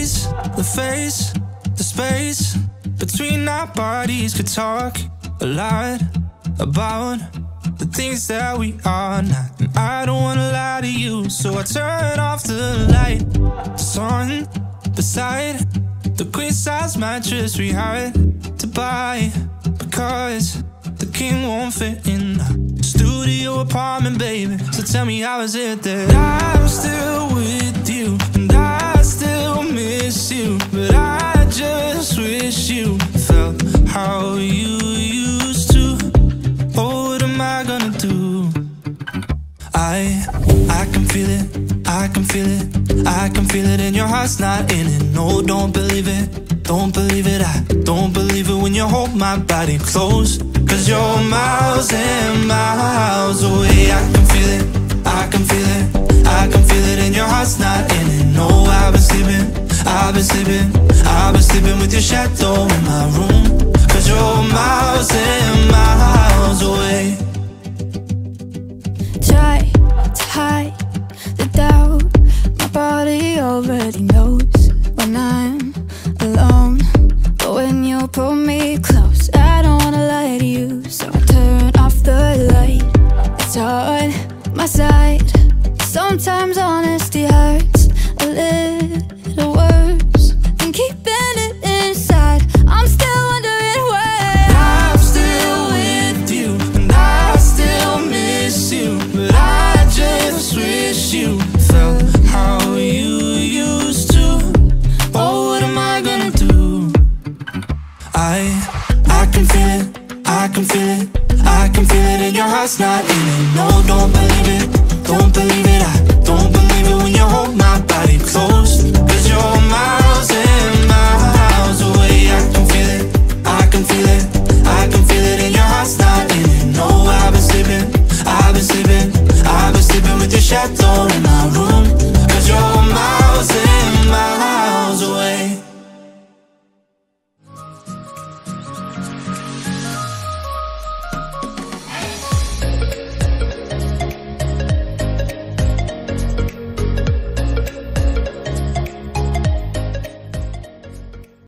The face, the space between our bodies could talk a lot about the things that we are not. And I don't wanna lie to you, so I turn off the light. The Sun beside the queen size mattress we had to buy because the king won't fit in the studio apartment, baby. So tell me, how is it that I'm still with you I can feel it, I can feel it, I can feel it, and your heart's not in it. No, don't believe it, don't believe it. I don't believe it when you hold my body close. Cause you're miles and miles away. I can feel it, I can feel it, I can feel it, and your heart's not in it. No, I've been sleeping, I've been sleeping, I've been sleeping with your shadow in my room. Already knows when I'm alone. But when you pull me close, I don't wanna lie to you. So I turn off the light. It's on my side. Sometimes honesty. I can feel it, I can feel it I can feel it in your heart's not in it. No, don't believe it, don't believe it. I don't believe it when you hold my body close. Cause you're miles and miles away. I can feel it, I can feel it I can feel it in your heart's not in it. No, I've been sleeping, I've been sleeping I've been sleeping with your shadow in my room